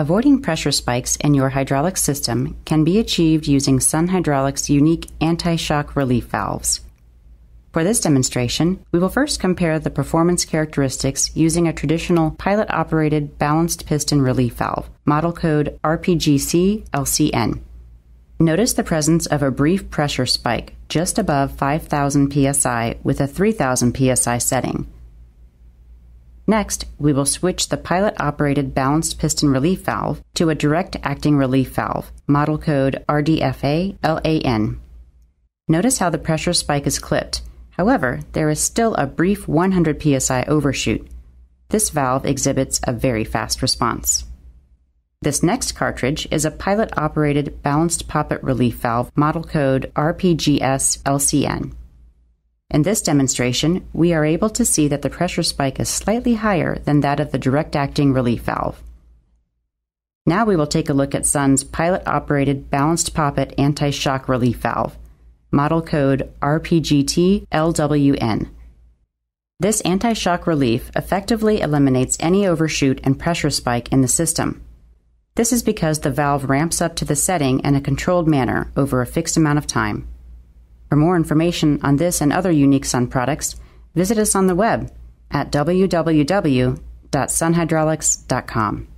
Avoiding pressure spikes in your hydraulic system can be achieved using Sun Hydraulics' unique anti shock relief valves. For this demonstration, we will first compare the performance characteristics using a traditional pilot operated balanced piston relief valve, model code RPGC LCN. Notice the presence of a brief pressure spike just above 5000 psi with a 3000 psi setting. Next, we will switch the pilot operated balanced piston relief valve to a direct acting relief valve, model code RDFA LAN. Notice how the pressure spike is clipped However, there is still a brief 100 psi overshoot. This valve exhibits a very fast response. This next cartridge is a pilot operated balanced poppet relief valve model code RPGS LCN. In this demonstration, we are able to see that the pressure spike is slightly higher than that of the direct acting relief valve. Now we will take a look at Sun's pilot operated balanced poppet anti shock relief valve model code RPGT LWN. This anti shock relief effectively eliminates any overshoot and pressure spike in the system. This is because the valve ramps up to the setting in a controlled manner over a fixed amount of time. For more information on this and other unique Sun products, visit us on the web at www.sunhydraulics.com.